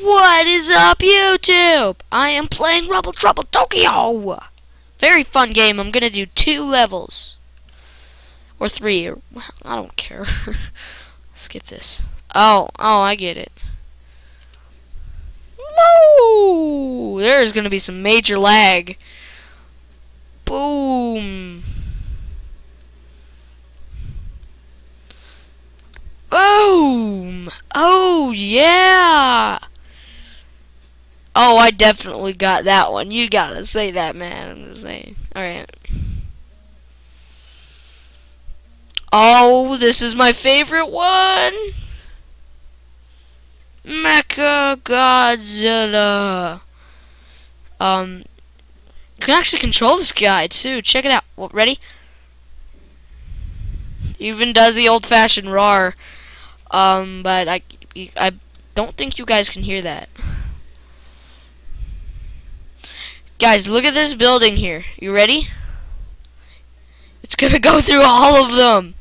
What is up, YouTube? I am playing Rubble Trouble Tokyo. Very fun game. I'm gonna do two levels. Or three, or I don't care. Skip this. Oh, oh, I get it. Woo! There's gonna be some major lag. Boom. Boom! Oh, yeah! Oh, I definitely got that one. You gotta say that, man. I'm just saying. Alright. Oh, this is my favorite one! Mecha Godzilla. Um, you can actually control this guy, too. Check it out. Ready? Even does the old-fashioned roar. Um, but I, I don't think you guys can hear that. Guys, look at this building here. You ready? It's gonna go through all of them.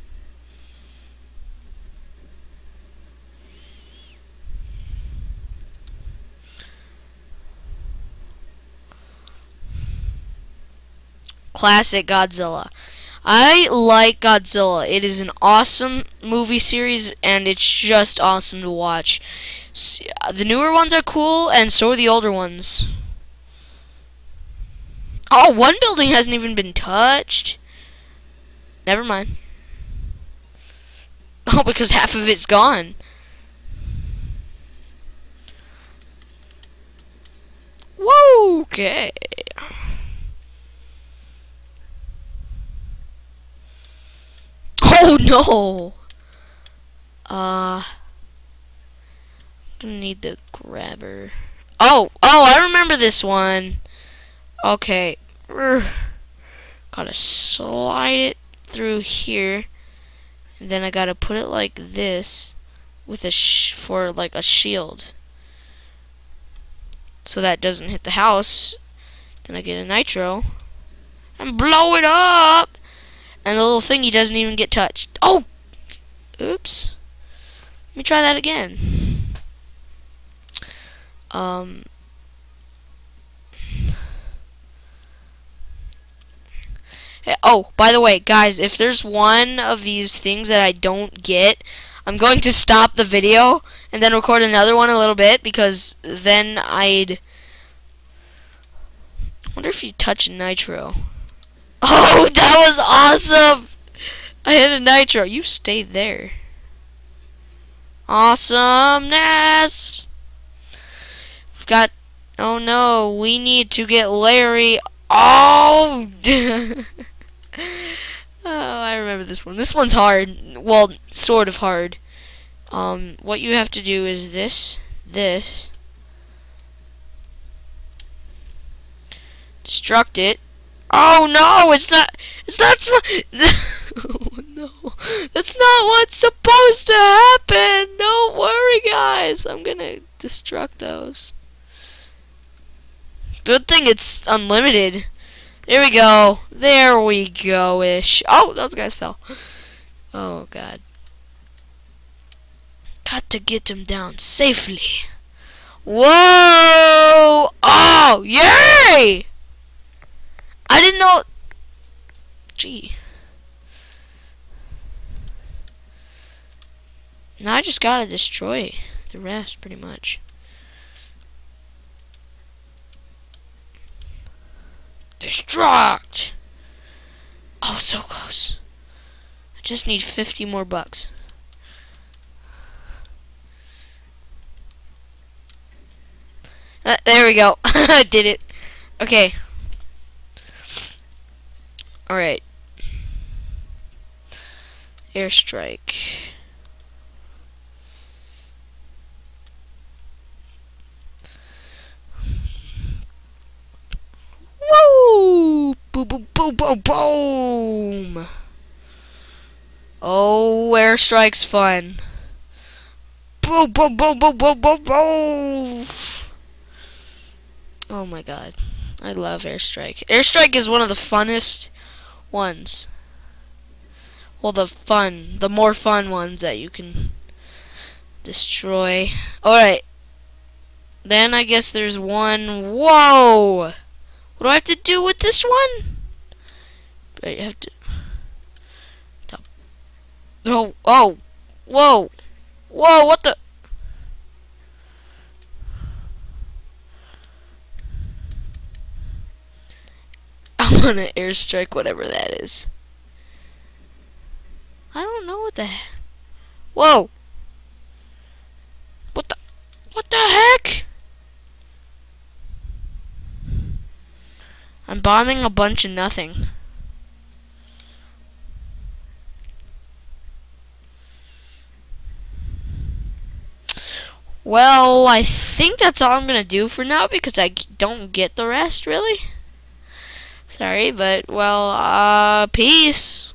Classic Godzilla. I like Godzilla. It is an awesome movie series, and it's just awesome to watch. Uh, the newer ones are cool, and so are the older ones. Oh, one building hasn't even been touched. Never mind. Oh, because half of it's gone. Whoa, okay. Oh no! Uh, gonna need the grabber. Oh, oh, I remember this one. Okay, gotta slide it through here, and then I gotta put it like this with a for like a shield, so that doesn't hit the house. Then I get a nitro and blow it up. And the little thingy doesn't even get touched. Oh! Oops. Let me try that again. Um... Oh, by the way, guys, if there's one of these things that I don't get, I'm going to stop the video and then record another one a little bit because then I'd... I wonder if you touch nitro. Oh, that was awesome! I hit a nitro. You stay there. Awesomeness! We've got... Oh no, we need to get Larry... Oh! Oh, I remember this one. This one's hard. Well, sort of hard. Um, what you have to do is this, this. Destruct it. Oh no, it's not. It's not. oh no, that's not what's supposed to happen. Don't worry, guys. I'm gonna destruct those. Good thing it's unlimited. There we go. There we go ish. Oh, those guys fell. Oh god. Got to get them down safely. Whoa! Oh, yay! I didn't know. Gee. Now I just gotta destroy the rest, pretty much. Destruct! Oh, so close. I just need 50 more bucks. Uh, there we go. I did it. Okay. Alright. Airstrike. Woo! Boom, boom, boom, boom, boom! Oh, airstrike's fun. Boom, boom, boom, boom, boom, boom, boom! Oh my god. I love airstrike. Airstrike is one of the funnest ones. Well, the fun, the more fun ones that you can destroy. Alright. Then I guess there's one. Whoa! What do I have to do with this one? I have to. Oh, oh, whoa, whoa! What the? I want to airstrike whatever that is. I don't know what the. Whoa! What the? What the heck? I'm bombing a bunch of nothing. Well, I think that's all I'm gonna do for now because I don't get the rest really. Sorry, but well, uh, peace.